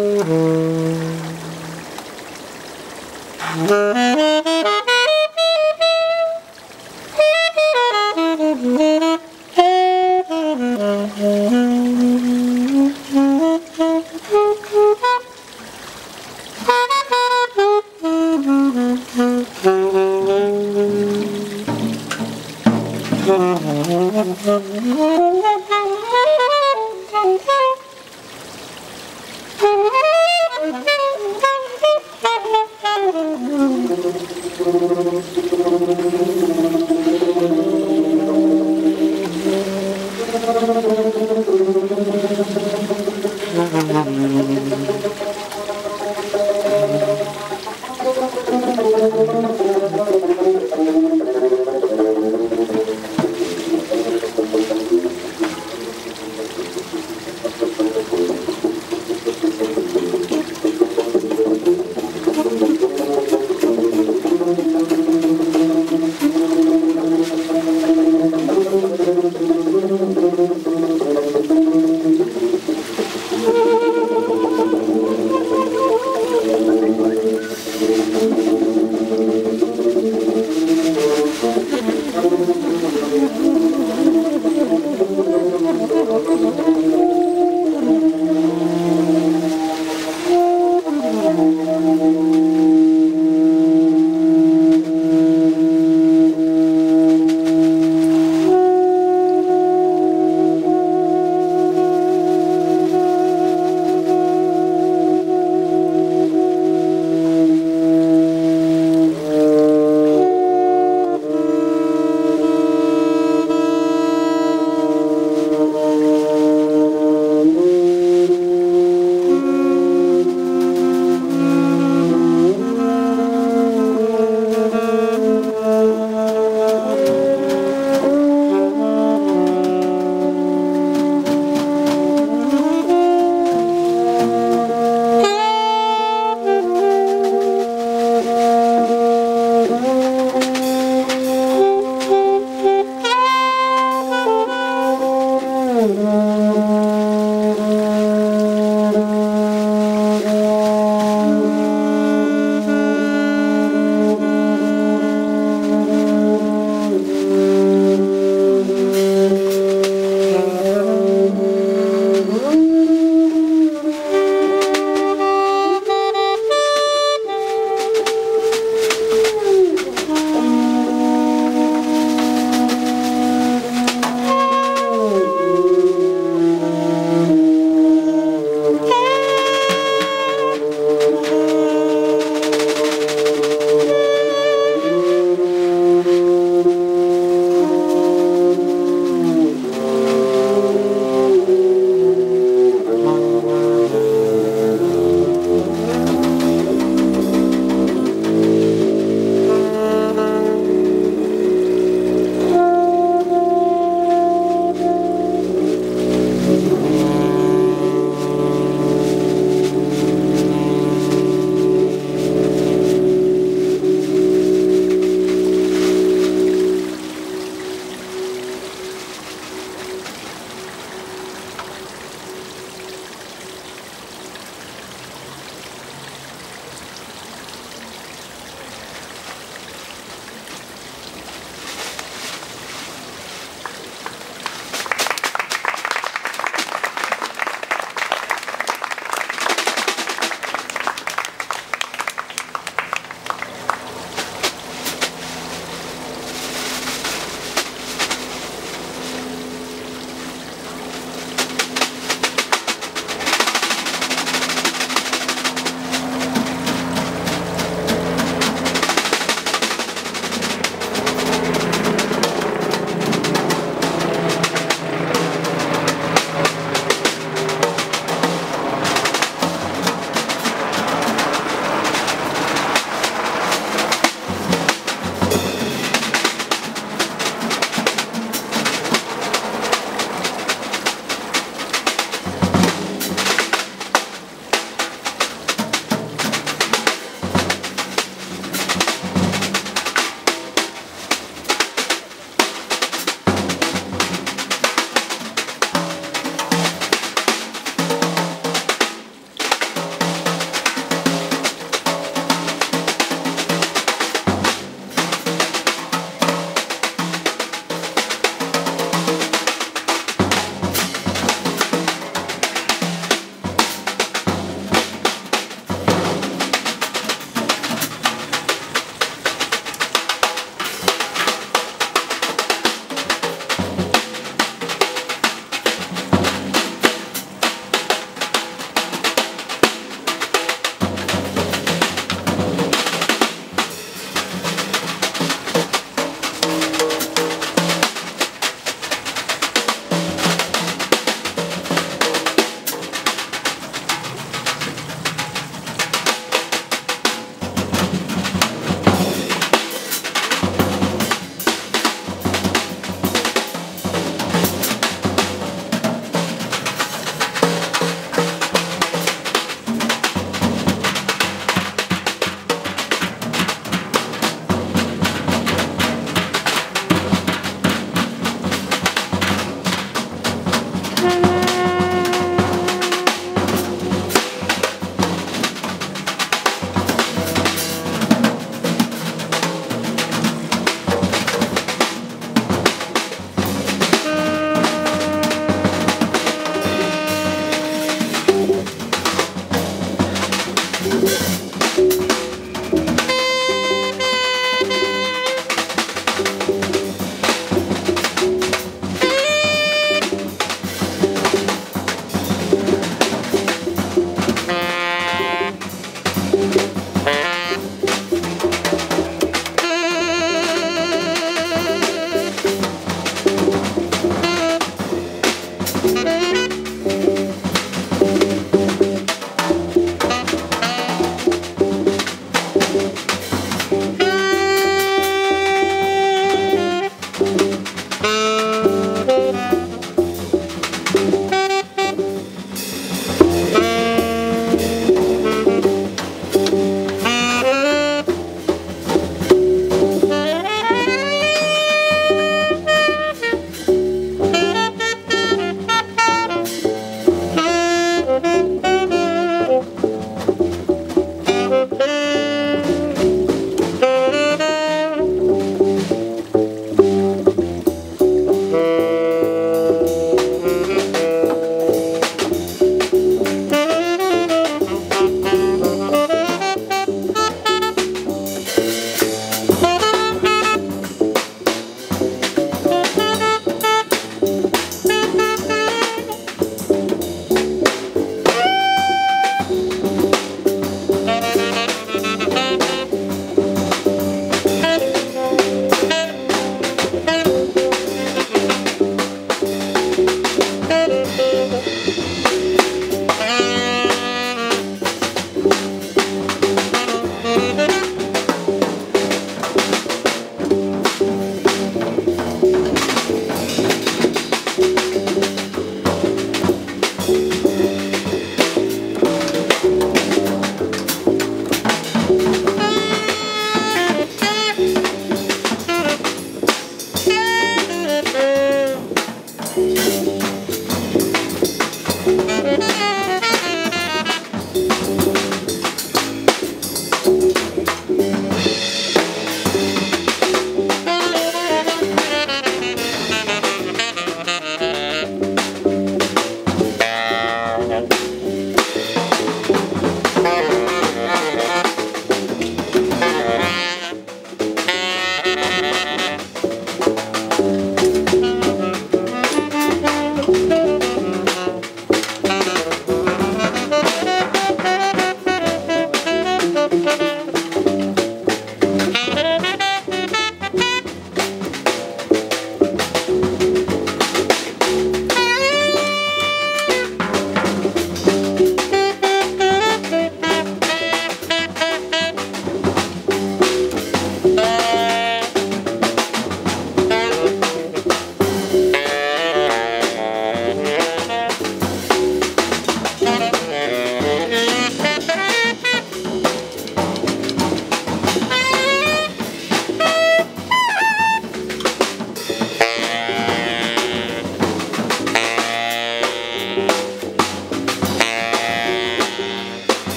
Mm-hmm.